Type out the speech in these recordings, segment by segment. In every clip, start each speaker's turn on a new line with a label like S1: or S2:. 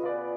S1: you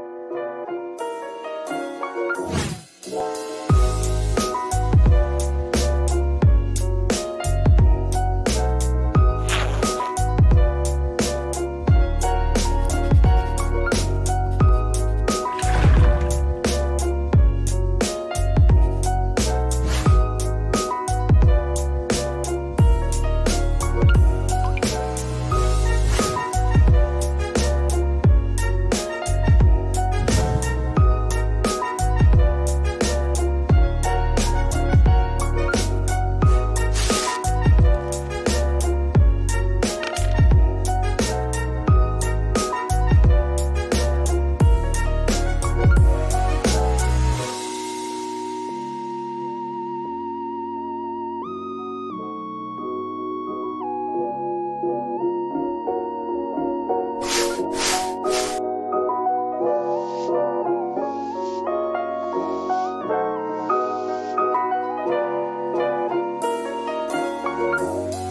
S1: Bye.